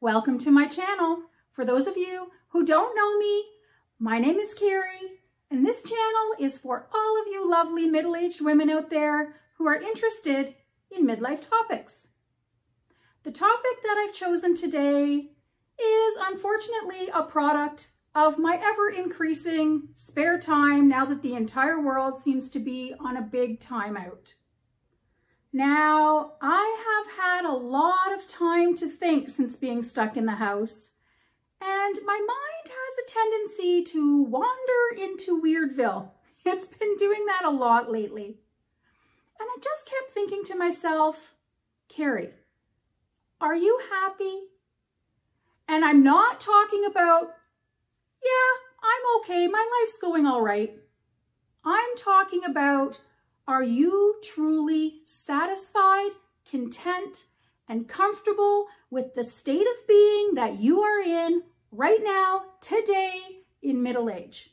welcome to my channel. For those of you who don't know me, my name is Kari, and this channel is for all of you lovely middle-aged women out there who are interested in midlife topics. The topic that I've chosen today is unfortunately a product of my ever-increasing spare time now that the entire world seems to be on a big timeout. Now, I have had a lot of time to think since being stuck in the house, and my mind has a tendency to wander into Weirdville. It's been doing that a lot lately. And I just kept thinking to myself, Kari, are you happy? And I'm not talking about, yeah, I'm okay, my life's going all right. I'm talking about are you truly content, and comfortable with the state of being that you are in right now, today, in middle age?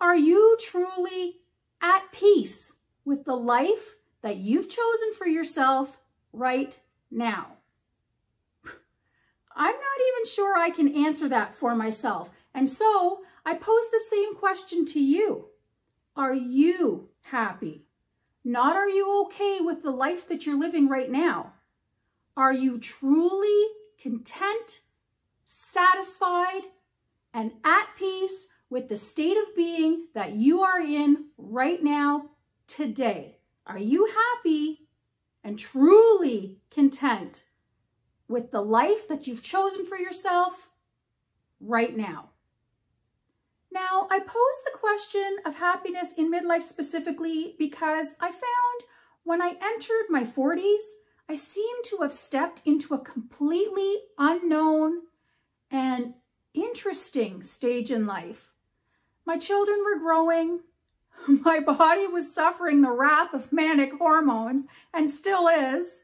Are you truly at peace with the life that you've chosen for yourself right now? I'm not even sure I can answer that for myself. And so I pose the same question to you. Are you happy? Not are you okay with the life that you're living right now? Are you truly content, satisfied, and at peace with the state of being that you are in right now, today? Are you happy and truly content with the life that you've chosen for yourself right now? Now, I pose the question of happiness in midlife specifically because I found when I entered my 40s, I seemed to have stepped into a completely unknown and interesting stage in life. My children were growing. My body was suffering the wrath of manic hormones and still is.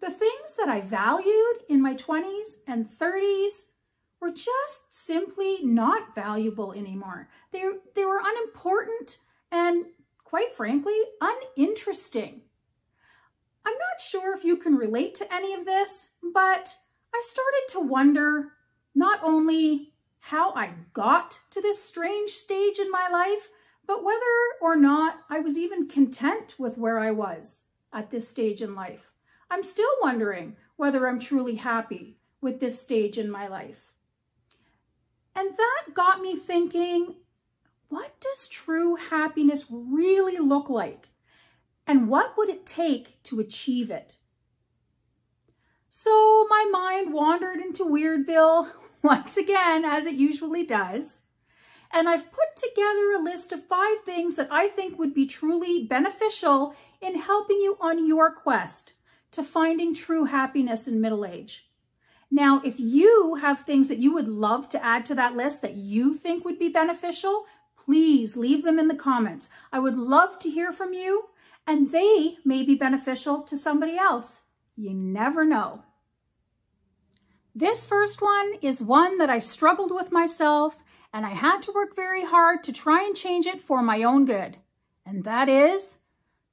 The things that I valued in my 20s and 30s were just simply not valuable anymore. They, they were unimportant and, quite frankly, uninteresting. I'm not sure if you can relate to any of this, but I started to wonder not only how I got to this strange stage in my life, but whether or not I was even content with where I was at this stage in life. I'm still wondering whether I'm truly happy with this stage in my life. And that got me thinking, what does true happiness really look like? And what would it take to achieve it? So my mind wandered into Weirdville once again, as it usually does. And I've put together a list of five things that I think would be truly beneficial in helping you on your quest to finding true happiness in middle age. Now, if you have things that you would love to add to that list that you think would be beneficial, please leave them in the comments. I would love to hear from you and they may be beneficial to somebody else. You never know. This first one is one that I struggled with myself and I had to work very hard to try and change it for my own good. And that is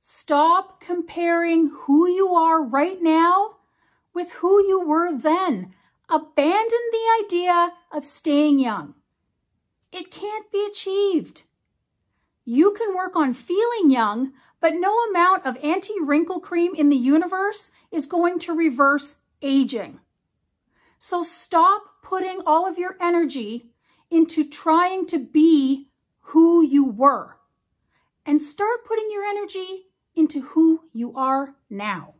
stop comparing who you are right now with who you were then. Abandon the idea of staying young. It can't be achieved. You can work on feeling young, but no amount of anti-wrinkle cream in the universe is going to reverse aging. So stop putting all of your energy into trying to be who you were and start putting your energy into who you are now.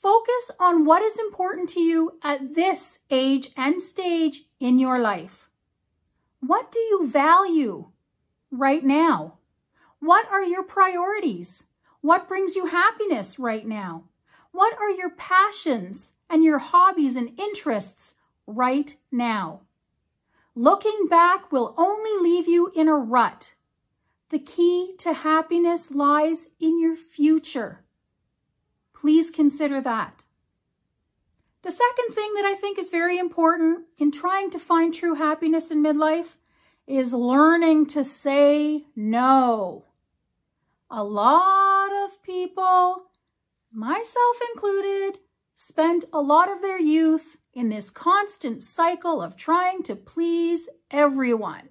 Focus on what is important to you at this age and stage in your life. What do you value right now? What are your priorities? What brings you happiness right now? What are your passions and your hobbies and interests right now? Looking back will only leave you in a rut. The key to happiness lies in your future. Please consider that. The second thing that I think is very important in trying to find true happiness in midlife is learning to say no. A lot of people, myself included, spent a lot of their youth in this constant cycle of trying to please everyone,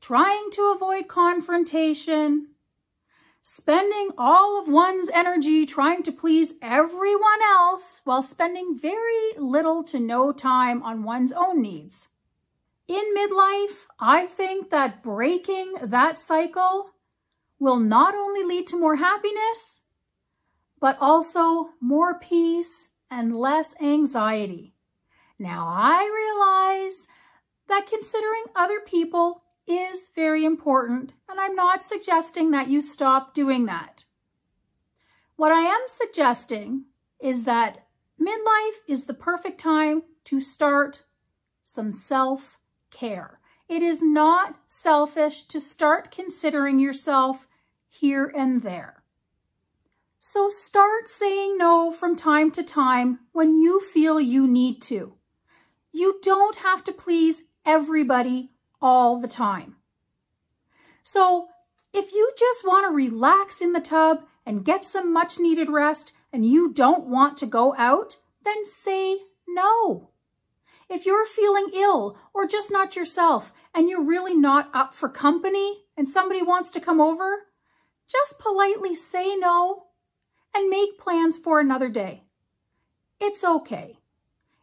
trying to avoid confrontation, spending all of one's energy trying to please everyone else while spending very little to no time on one's own needs. In midlife, I think that breaking that cycle will not only lead to more happiness, but also more peace and less anxiety. Now, I realize that considering other people is very important, and I'm not suggesting that you stop doing that. What I am suggesting is that midlife is the perfect time to start some self-care. It is not selfish to start considering yourself here and there. So start saying no from time to time when you feel you need to. You don't have to please everybody all the time. So if you just want to relax in the tub and get some much needed rest and you don't want to go out, then say no. If you're feeling ill or just not yourself and you're really not up for company and somebody wants to come over, just politely say no and make plans for another day. It's okay.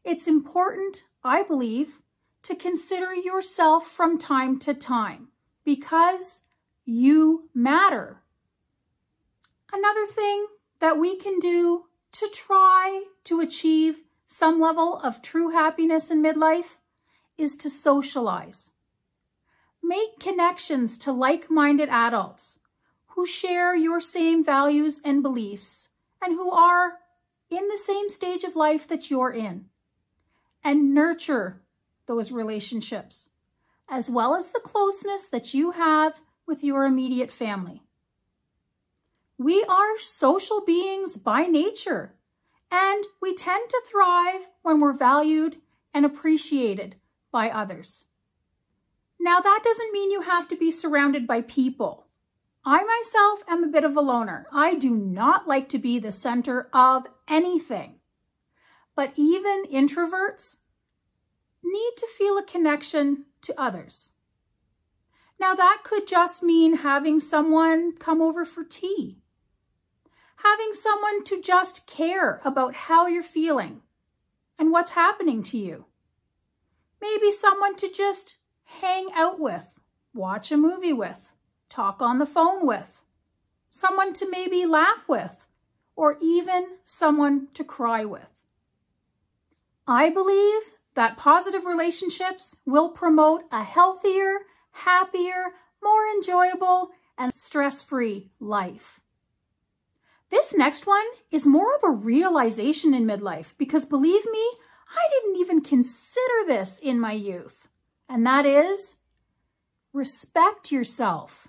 It's important, I believe, to consider yourself from time to time because you matter. Another thing that we can do to try to achieve some level of true happiness in midlife is to socialize. Make connections to like-minded adults who share your same values and beliefs and who are in the same stage of life that you're in. And nurture those relationships, as well as the closeness that you have with your immediate family. We are social beings by nature, and we tend to thrive when we're valued and appreciated by others. Now, that doesn't mean you have to be surrounded by people. I myself am a bit of a loner. I do not like to be the center of anything. But even introverts need to feel a connection to others. Now that could just mean having someone come over for tea, having someone to just care about how you're feeling and what's happening to you. Maybe someone to just hang out with, watch a movie with, talk on the phone with, someone to maybe laugh with, or even someone to cry with. I believe that positive relationships will promote a healthier, happier, more enjoyable, and stress-free life. This next one is more of a realization in midlife because believe me, I didn't even consider this in my youth. And that is respect yourself.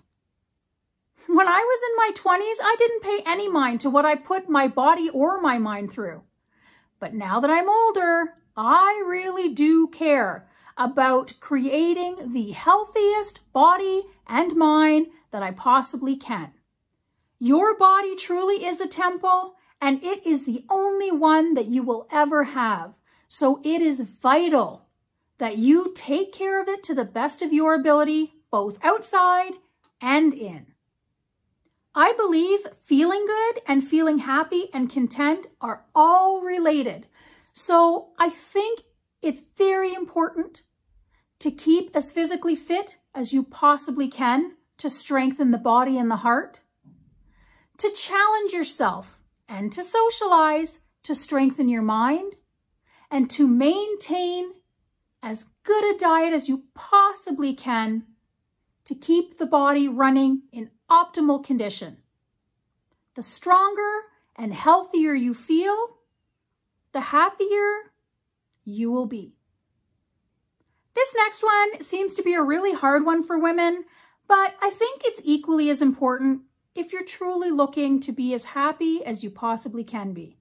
When I was in my 20s, I didn't pay any mind to what I put my body or my mind through. But now that I'm older, I really do care about creating the healthiest body and mind that I possibly can. Your body truly is a temple and it is the only one that you will ever have. So it is vital that you take care of it to the best of your ability, both outside and in. I believe feeling good and feeling happy and content are all related. So I think it's very important to keep as physically fit as you possibly can to strengthen the body and the heart, to challenge yourself and to socialize to strengthen your mind, and to maintain as good a diet as you possibly can to keep the body running in optimal condition. The stronger and healthier you feel, the happier you will be. This next one seems to be a really hard one for women, but I think it's equally as important if you're truly looking to be as happy as you possibly can be.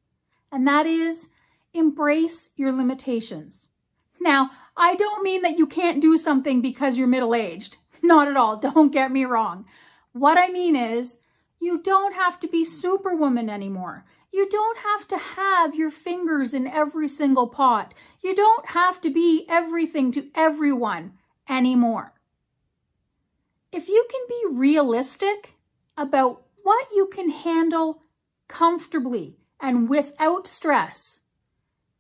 And that is embrace your limitations. Now, I don't mean that you can't do something because you're middle-aged. Not at all, don't get me wrong. What I mean is, you don't have to be superwoman anymore. You don't have to have your fingers in every single pot. You don't have to be everything to everyone anymore. If you can be realistic about what you can handle comfortably and without stress,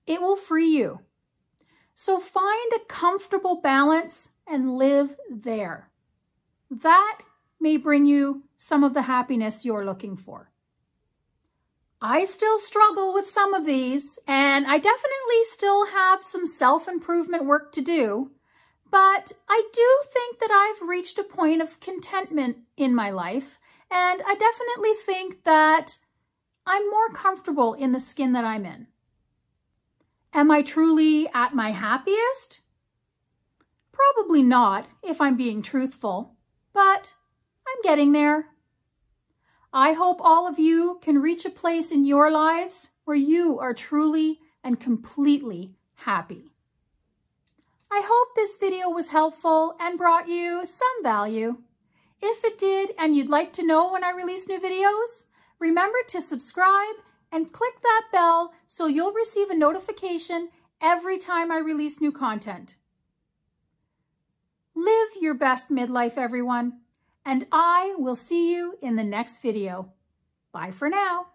it will free you. So find a comfortable balance and live there. That may bring you some of the happiness you're looking for. I still struggle with some of these, and I definitely still have some self-improvement work to do, but I do think that I've reached a point of contentment in my life, and I definitely think that I'm more comfortable in the skin that I'm in. Am I truly at my happiest? Probably not, if I'm being truthful, but I'm getting there. I hope all of you can reach a place in your lives where you are truly and completely happy. I hope this video was helpful and brought you some value. If it did and you'd like to know when I release new videos, remember to subscribe and click that bell so you'll receive a notification every time I release new content. Live your best midlife, everyone, and I will see you in the next video. Bye for now.